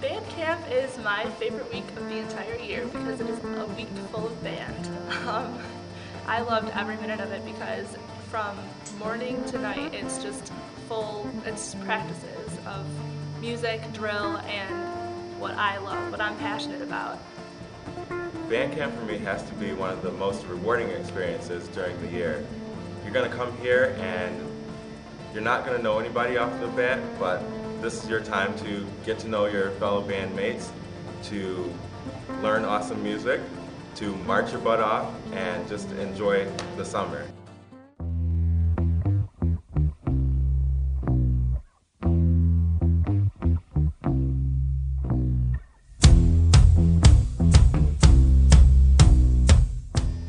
Band camp is my favorite week of the entire year because it is a week full of band. Um, I loved every minute of it because from morning to night mm-hmm. it's just full, it's practices of music, drill, and what I love, what I'm passionate about. Band camp for me has to be one of the most rewarding experiences during the year. You're going to come here and you're not going to know anybody off the bat, but this is your time to get to know your fellow bandmates, to learn awesome music, to march your butt off, and just enjoy the summer.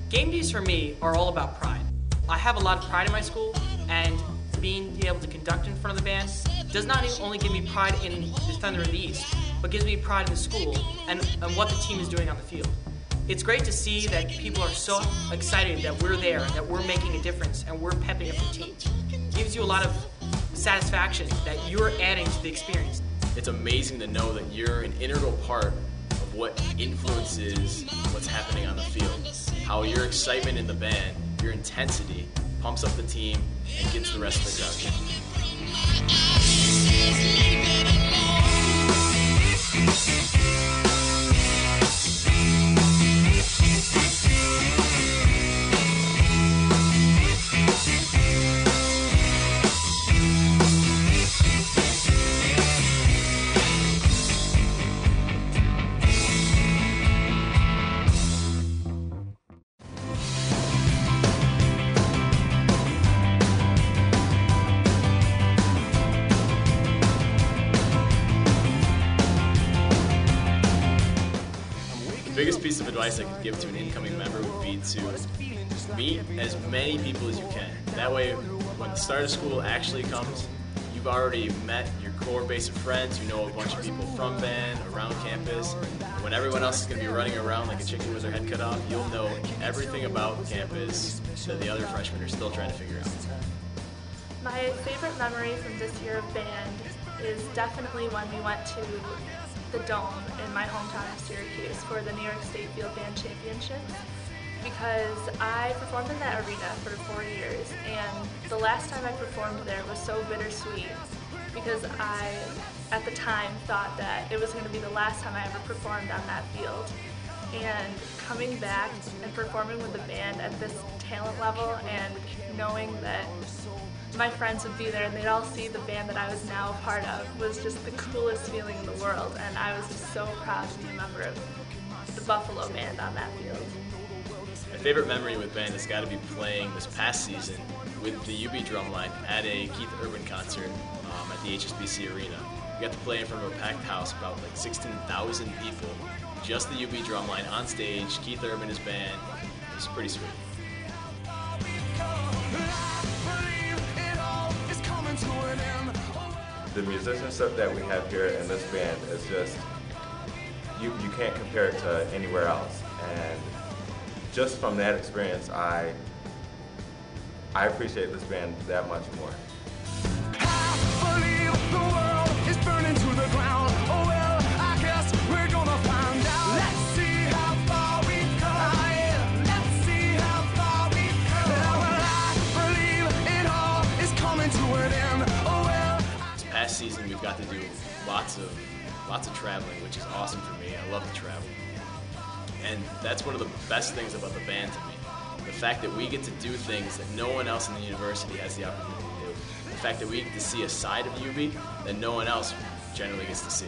Game days for me are all about pride. I have a lot of pride in my school, and being able to conduct in front of the band does not only give me pride in the Thunder of the East, but gives me pride in the school and, and what the team is doing on the field. It's great to see that people are so excited that we're there that we're making a difference and we're pepping up the team. It gives you a lot of satisfaction that you're adding to the experience. It's amazing to know that you're an integral part of what influences what's happening on the field. How your excitement in the band, your intensity, pumps up the team and gets the rest of the crowd. Piece of advice I could give to an incoming member would be to meet as many people as you can. That way, when the start of school actually comes, you've already met your core base of friends, you know a bunch of people from band, around campus. When everyone else is going to be running around like a chicken with their head cut off, you'll know everything about campus that the other freshmen are still trying to figure out. My favorite memory from this year of band is definitely when we went to the Dome in my hometown of Syracuse for the New York State Field Band Championships because I performed in that arena for four years and the last time I performed there was so bittersweet because I, at the time, thought that it was going to be the last time I ever performed on that field. And coming back and performing with the band at this talent level and knowing that my friends would be there and they'd all see the band that I was now a part of was just the coolest feeling in the world and I was just so proud to be a member of the Buffalo band on that field. My favorite memory with band has got to be playing this past season with the UB Drumline at a Keith Urban concert um, at the HSBC Arena. We got to play in front of a packed house, about like 16,000 people. Just the UB Drumline on stage, Keith Urban, his band. It was pretty sweet. The musicianship that we have here in this band is just, you, you can't compare it to anywhere else. And just from that experience, I, I appreciate this band that much more. Season, we've got to do lots of lots of traveling, which is awesome for me. I love to travel, and that's one of the best things about the band to me. The fact that we get to do things that no one else in the university has the opportunity to do. The fact that we get to see a side of UB that no one else generally gets to see.